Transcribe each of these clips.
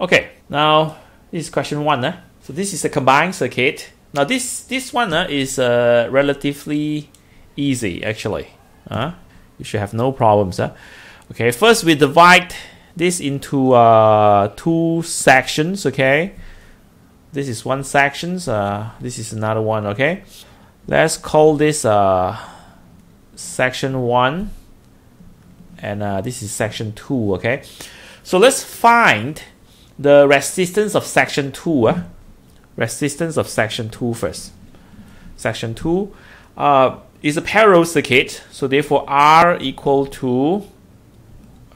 Okay, now this is question one. Eh? So this is a combined circuit. Now this this one uh, is uh, relatively easy actually. Uh, you should have no problems. Uh. Okay, first we divide this into uh, two sections. Okay, this is one section. Uh, this is another one. Okay, let's call this uh, section one, and uh, this is section two. Okay, so let's find the resistance of section two. Uh, resistance of section 2 first. Section 2 uh, is a parallel circuit, so therefore R equal to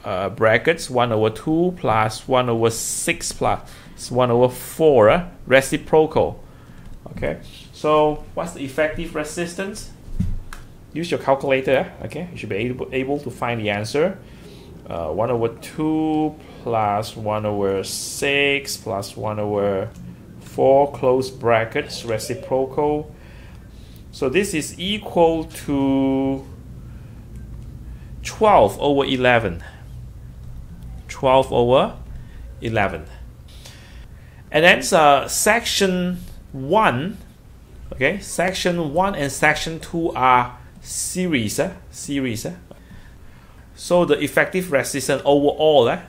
uh, brackets 1 over 2 plus 1 over 6 plus 1 over 4 uh, reciprocal. Okay, so what's the effective resistance? Use your calculator, okay? You should be able, able to find the answer. Uh, 1 over 2 plus 1 over 6 plus 1 over four close brackets reciprocal. So this is equal to 12 over 11. 12 over 11. And then uh, section 1, okay, section 1 and section 2 are series, uh, series. Uh. So the effective resistance overall, uh,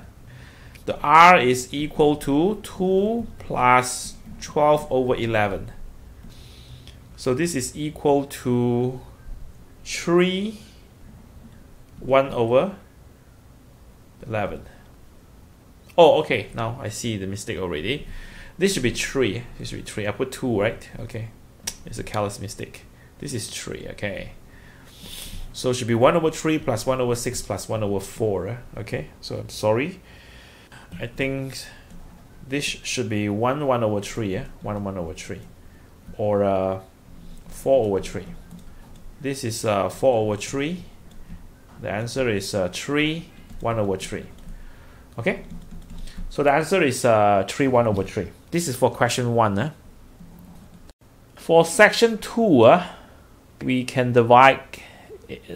the R is equal to 2 plus 12 over 11. So this is equal to 3 1 over 11. Oh, okay. Now I see the mistake already. This should be 3. This should be 3. I put 2, right? Okay. It's a careless mistake. This is 3, okay. So it should be 1 over 3 plus 1 over 6 plus 1 over 4. Okay. So I'm sorry. I think this should be 1 1 over 3 yeah? 1 1 over 3 or uh, 4 over 3 this is uh, 4 over 3 the answer is uh, 3 1 over 3 okay? So the answer is uh, 3 1 over 3 this is for question 1 eh? for section 2 uh, we can divide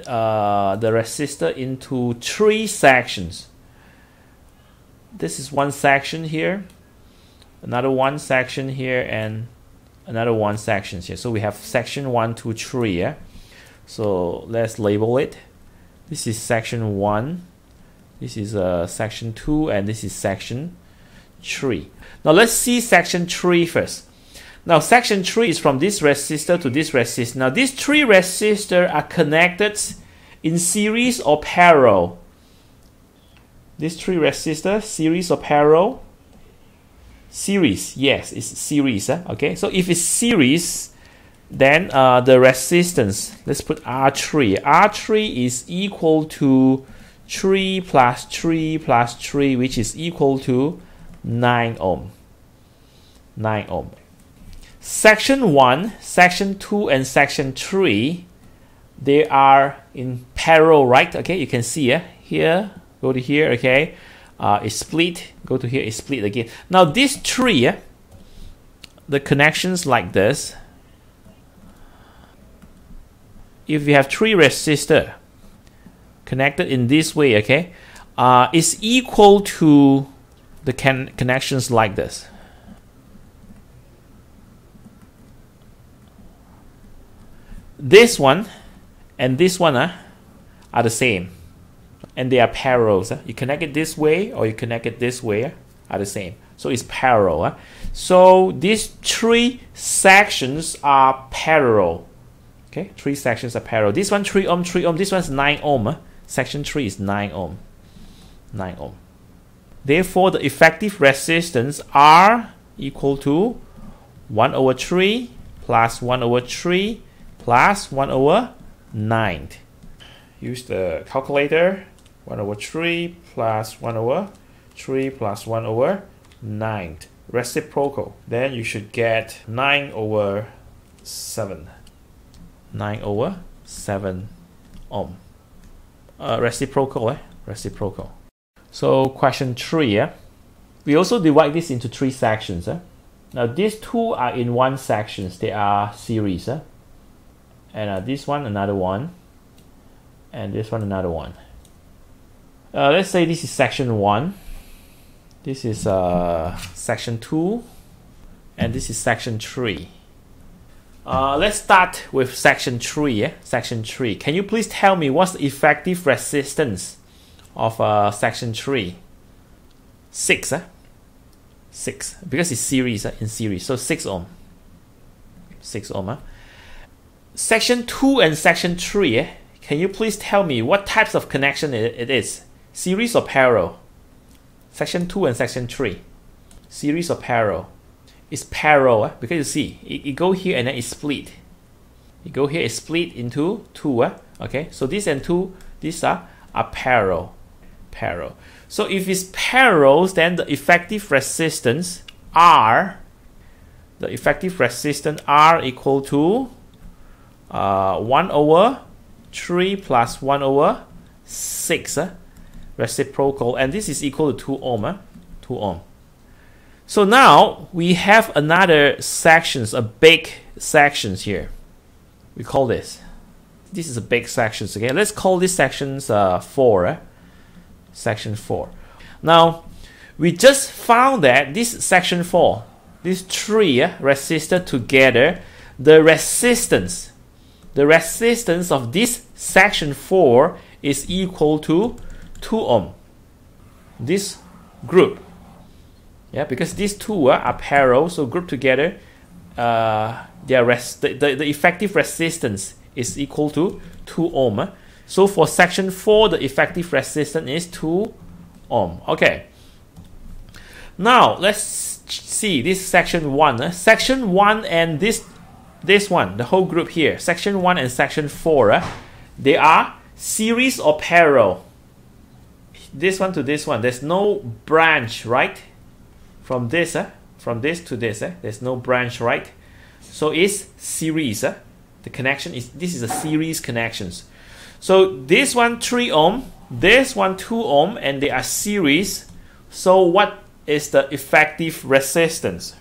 uh, the resistor into three sections this is one section here another one section here and another one section here. So we have section one two three yeah? So let's label it. This is section one this is uh, section two and this is section three. Now let's see section three first. Now section 3 is from this resistor to this resistor. Now these three resistors are connected in series or parallel. These three resistors, series or parallel, series. Yes it's series eh? okay so if it's series then uh, the resistance let's put R3 R3 is equal to 3 plus 3 plus 3 which is equal to 9 ohm. 9 ohm. Section 1 section 2 and section 3 they are in parallel right? Okay you can see eh? here go to here okay uh, split. Go to here, is split again. Now this tree, the connections like this. If you have three resistor connected in this way, okay, uh, is equal to the can connections like this. This one and this one uh, are the same and they are parallel. You connect it this way or you connect it this way are the same. So it's parallel. So these three sections are parallel. Okay, three sections are parallel. This one 3 ohm, 3 ohm. This one's 9 ohm. Section 3 is 9 ohm. 9 ohm. Therefore, the effective resistance R equal to 1 over 3 plus 1 over 3 plus 1 over 9. Use the calculator 1 over 3 plus 1 over 3 plus 1 over 9 reciprocal. Then you should get 9 over 7 9 over 7 ohm. Uh, reciprocal eh? reciprocal. So question 3 yeah? We also divide this into three sections eh? now these two are in one sections. They are series eh? and uh, this one another one. And this one another one uh, let's say this is section 1 This is uh, section 2 and this is section 3. Uh, let's start with section 3. Yeah? Section 3. Can you please tell me what's the effective resistance of uh, section 3? 6. Eh? 6. Because it's series, uh, in series. So 6 ohm. 6 ohm. Uh. Section 2 and section 3. Eh? Can you please tell me what types of connection it, it is? Series of parallel? Section 2 and section 3. Series of parallel? It's parallel eh? because you see, it, it go here and then it split. You go here, it split into 2. Eh? Okay, so this and 2, these are, are parallel. Parallel. So if it's parallel, then the effective resistance R, the effective resistance R equal to uh, 1 over 3 plus 1 over 6 uh, reciprocal and this is equal to 2 ohm uh, 2 ohm. So now we have another sections a big sections here. We call this. This is a big sections again let's call this sections uh, 4 uh, section 4 now we just found that this section 4 these three uh, resistor together the resistance the resistance of this section 4 is equal to 2 ohm. This group. Yeah, because these two uh, are parallel, so grouped together, uh, their rest, the, the, the, effective resistance is equal to 2 ohm. So for section 4, the effective resistance is 2 ohm. Okay. Now, let's see this section 1. Uh, section 1 and this this one, the whole group here, section 1 and section 4, uh, they are series or parallel. This one to this one, there's no branch, right? From this, uh, from this to this, uh, there's no branch, right? So it's series. Uh, the connection is, this is a series connections. So this one 3 ohm, this one 2 ohm, and they are series. So what is the effective resistance?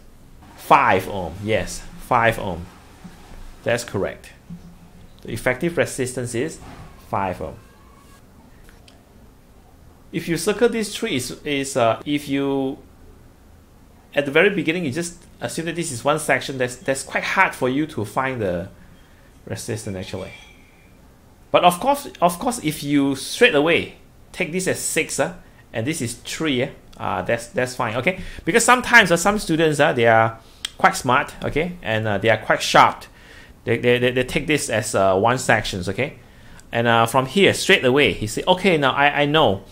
5 ohm, yes, 5 ohm. That's correct. The effective resistance is 5 ohm. If you circle these three, is, is uh, if you at the very beginning you just assume that this is one section that's that's quite hard for you to find the resistance actually. But of course, of course, if you straight away take this as six, uh, and this is three, uh, that's that's fine. Okay, because sometimes uh, some students uh, they are quite smart, okay, and uh, they are quite sharp they, they, they, they take this as uh, one sections, okay? And uh, from here, straight away, he say, okay, now I, I know.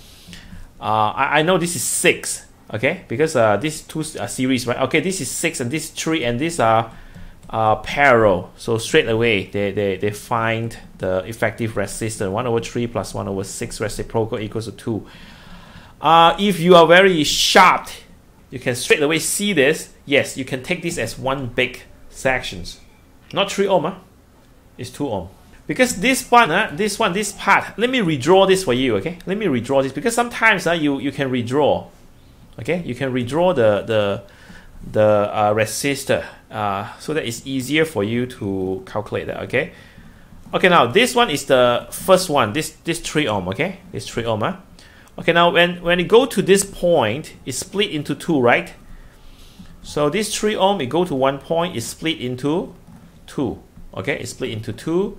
Uh, I, I know this is 6, okay? Because uh, two uh, series, right? Okay, this is 6 and this 3 and these are uh, parallel. So straight away, they, they, they find the effective resistance. 1 over 3 plus 1 over 6 reciprocal equals to 2. Uh, if you are very sharp, you can straight away see this. Yes, you can take this as one big sections. Not 3 ohm, huh? it's 2 ohm. Because this one, uh, this one, this part, let me redraw this for you, okay? Let me redraw this because sometimes uh, you, you can redraw, okay? You can redraw the, the, the uh, resistor uh, so that it's easier for you to calculate that, okay? Okay, now this one is the first one, this, this 3 ohm, okay? This 3 ohm, huh? Okay, now when, when you go to this point, it's split into two, right? So this 3 ohm, it go to one point, is split into 2 okay it's split into two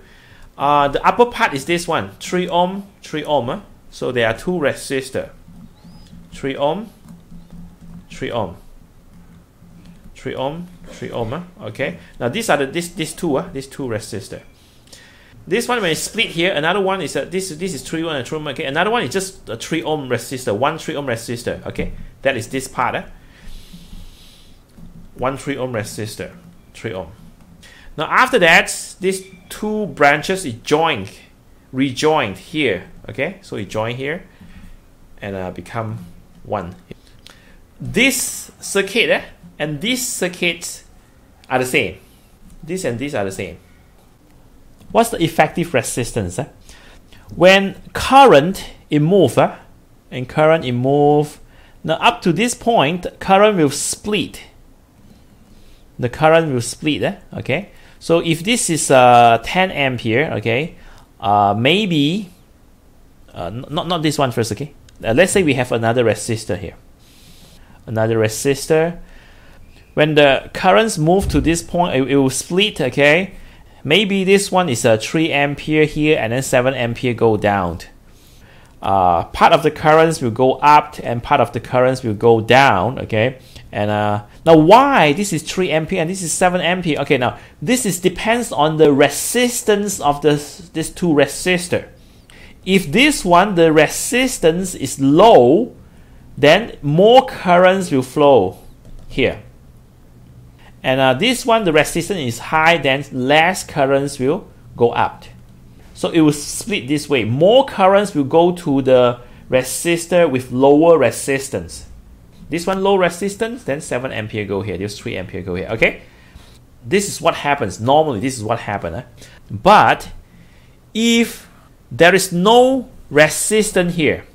uh, the upper part is this one. 3 ohm 3 ohm uh, so there are two resistor. 3 ohm 3 ohm. 3 ohm 3 ohm uh, okay. Now these are the this these two uh, these two resistor. This one when it's split here another one is a, this this is 3 ohm and 3 ohm okay? Another one is just a 3 ohm resistor one 3 ohm resistor okay? That is this part uh. one 3 ohm resistor 3 ohm now after that, these two branches is joined, rejoined here. Okay, so it join here and uh, become one. This circuit eh, and this circuit are the same. This and this are the same. What's the effective resistance? Eh? When current is move, eh, and current is move, now up to this point, current will split. The current will split, eh? okay? So if this is uh, 10 ampere, okay, uh, maybe, uh, not, not this one first, okay. Uh, let's say we have another resistor here. another resistor. When the currents move to this point, it, it will split, okay? Maybe this one is a 3 ampere here and then 7 ampere go down. Uh, part of the currents will go up and part of the currents will go down, okay? And uh, now why this is 3 ampere and this is 7 ampere? Okay, now this is depends on the resistance of this, this two resistor. If this one, the resistance is low, then more currents will flow here. And uh, this one, the resistance is high, then less currents will go up. So it will split this way. More currents will go to the resistor with lower resistance. This one low resistance, then 7 ampere go here. This 3 ampere go here. Okay? This is what happens. Normally, this is what happens. Eh? But if there is no resistance here,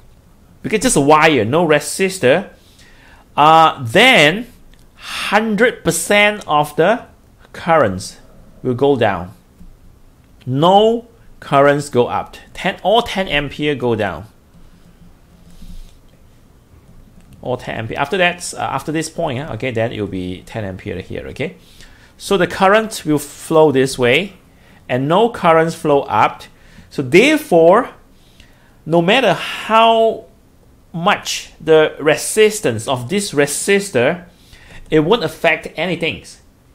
because just a wire, no resistor, uh, then 100% of the currents will go down. No currents go up. 10, all 10 ampere go down. All 10 ampere. After that, uh, after this point, uh, okay, then it will be 10 ampere here, okay? So the current will flow this way and no currents flow up. So therefore, no matter how much the resistance of this resistor, it won't affect anything.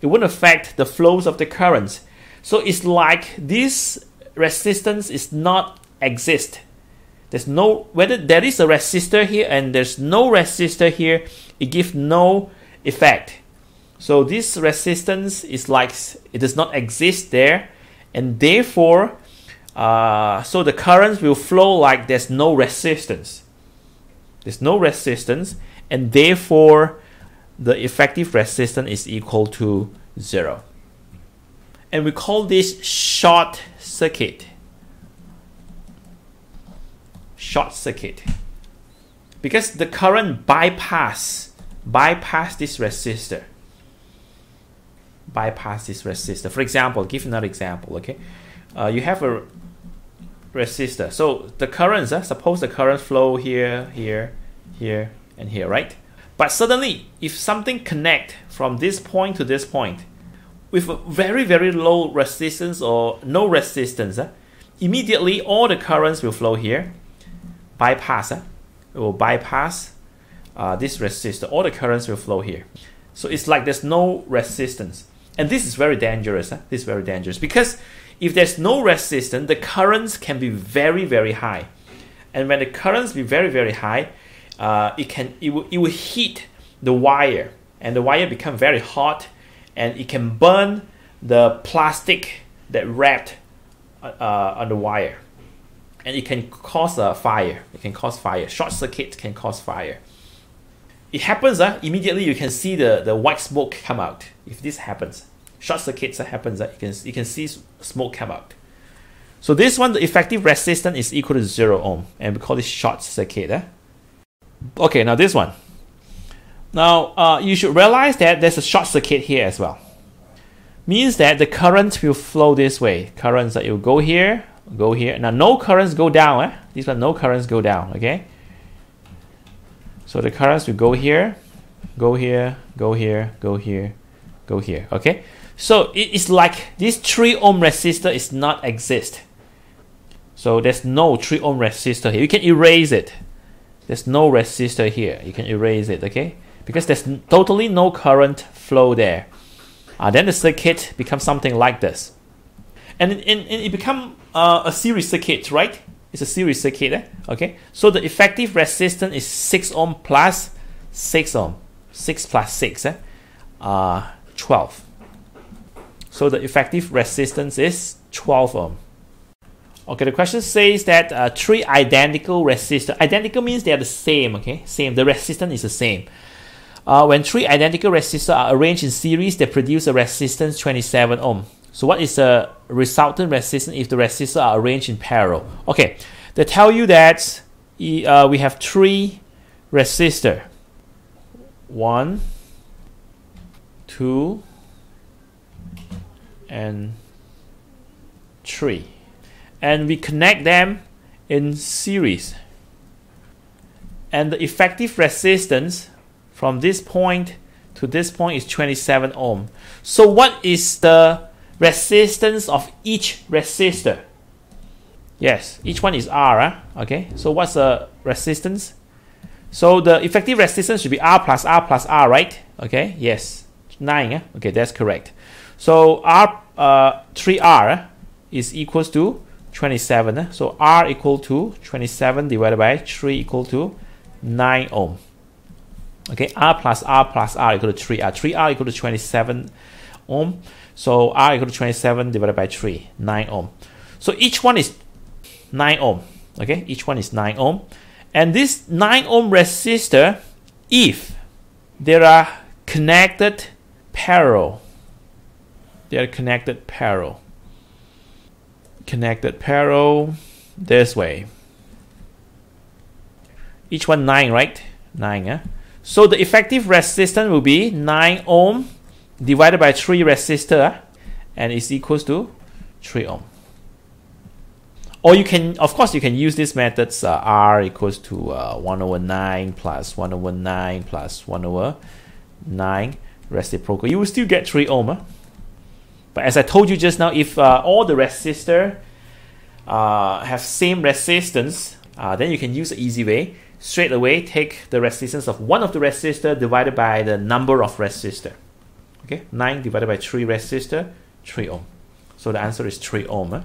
It won't affect the flows of the currents. So it's like this resistance is not exist. There's no whether there is a resistor here and there's no resistor here, it gives no effect. So this resistance is like it does not exist there, and therefore, uh, so the currents will flow like there's no resistance. There's no resistance, and therefore the effective resistance is equal to zero. And we call this short circuit. Short circuit. Because the current bypass bypass this resistor. Bypass this resistor. For example, give another example. Okay, uh, you have a resistor. So the currents, uh, suppose the current flow here, here, here, and here, right? But suddenly, if something connect from this point to this point with a very, very low resistance or no resistance, uh, immediately all the currents will flow here, bypass, uh, it will bypass uh, this resistor. All the currents will flow here. So it's like there's no resistance. And this is very dangerous. Uh, this is very dangerous because if there's no resistance, the currents can be very, very high. And when the currents be very, very high, uh, it can it will, it will heat the wire and the wire become very hot and it can burn the plastic that wrapped uh, on the wire and it can cause a fire it can cause fire short circuit can cause fire it happens uh, immediately you can see the, the white smoke come out if this happens short circuits happens uh, you can you can see smoke come out so this one the effective resistance is equal to zero ohm and we call this short circuit uh. Okay, now this one. Now, uh, you should realize that there's a short circuit here as well. Means that the current will flow this way. Currents that will go here, go here. Now, no currents go down. Eh? These one, no currents go down. Okay. So the currents will go here, go here, go here, go here, go here. Okay. So it's like this 3 ohm resistor is not exist. So there's no 3 ohm resistor here. You can erase it. There's no resistor here. You can erase it, okay? Because there's totally no current flow there. Uh, then the circuit becomes something like this. And it, it, it become uh, a series circuit, right? It's a series circuit, eh? okay? So the effective resistance is 6 ohm plus 6 ohm. 6 plus 6, eh? Uh, 12. So the effective resistance is 12 ohm. Okay, the question says that uh, three identical resistors. Identical means they are the same. Okay, same. The resistance is the same. Uh, when three identical resistors are arranged in series, they produce a resistance 27 ohm. So what is the resultant resistance if the resistors are arranged in parallel? Okay, they tell you that uh, we have three resistor. One, two, and three and we connect them in series. And the effective resistance from this point to this point is 27 ohm. So what is the resistance of each resistor? Yes, each one is R, huh? okay? So what's the resistance? So the effective resistance should be R plus R plus R, right? Okay, yes, 9, huh? okay, that's correct. So R, uh, 3R ah, is equals to 27. So R equal to 27 divided by 3 equal to 9 ohm. Okay, R plus R plus R equal to 3R. 3R equal to 27 ohm. So R equal to 27 divided by 3, 9 ohm. So each one is 9 ohm. Okay, each one is 9 ohm. And this 9 ohm resistor, if there are connected parallel, they are connected parallel. Connected parallel this way. Each one 9, right? 9, yeah? So the effective resistance will be 9 ohm divided by 3 resistor and is equals to 3 ohm. Or you can, of course, you can use these methods uh, R equals to uh, 1 over 9 plus 1 over 9 plus 1 over 9 reciprocal. You will still get 3 ohm. Huh? But as I told you just now, if uh, all the resistor uh, have same resistance, uh, then you can use the easy way. Straight away, take the resistance of one of the resistor divided by the number of resistor. Okay, 9 divided by 3 resistor, 3 ohm. So the answer is 3 ohm. Eh?